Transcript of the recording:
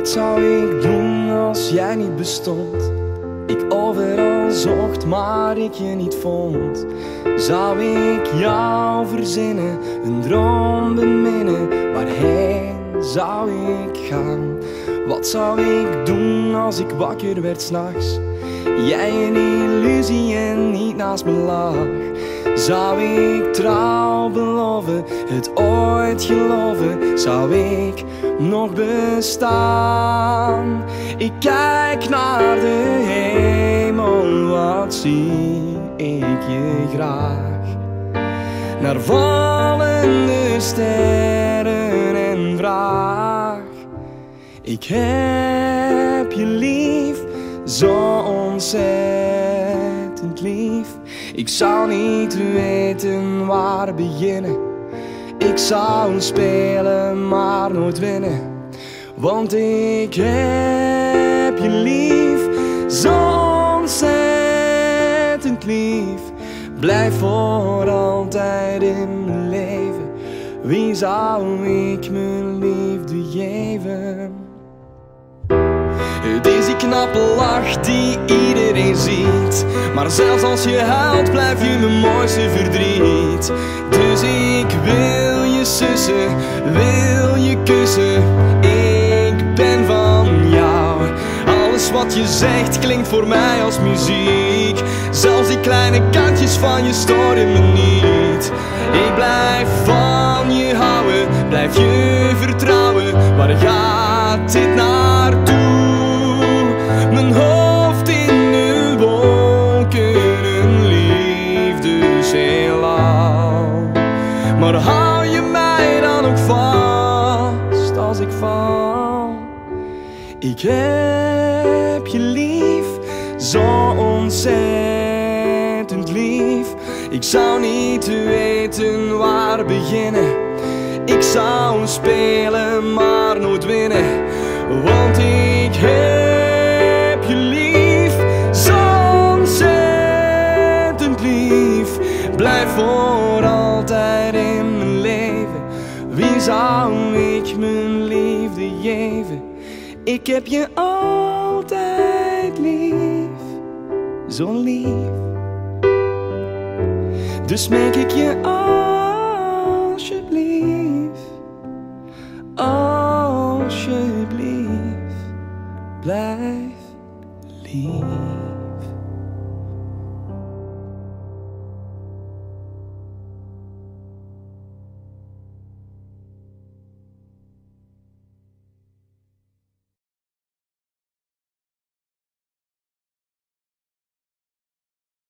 Wat zou ik doen als jij niet bestond? Ik overal zocht, maar ik je niet vond. Zou ik jou verzinnen, een droom beminnen? Waarheen zou ik gaan? Wat zou ik doen als ik wakker werd s'nachts? Jij een illusie en niet naast me lag. Zou ik trouw beloven, het ooit geloven? Zou ik nog bestaan? Ik kijk naar de hemel, wat zie ik je graag? Naar vallende sterren en vraag. Ik heb je lief, zo ontzettend. Ik zou niet weten waar beginnen. Ik zou spelen, maar nooit winnen. Want ik heb je lief, zo ontzettend lief. Blijf voor altijd in mijn leven. Wie zou ik mijn liefde geven? Die knappe lach die iedereen ziet. Maar zelfs als je huilt, blijf je mijn mooiste verdriet. Dus ik wil je sussen, wil je kussen. Ik ben van jou. Alles wat je zegt klinkt voor mij als muziek. Zelfs die kleine kantjes van je storen me niet. Ik blijf van je houden, blijf je vertrouwen. Waar gaat Ik heb je lief, zo ontzettend lief. Ik zou niet weten waar beginnen. Ik zou spelen, maar nooit winnen. Want ik heb je lief, zo ontzettend lief. Blijf voor altijd in mijn leven. Wie zou ik mijn liefde geven? Ik heb je altijd lief, zo lief. Dus smeek ik je alsjeblieft, alsjeblieft, blijf lief.